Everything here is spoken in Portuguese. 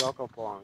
Welcome, Pong.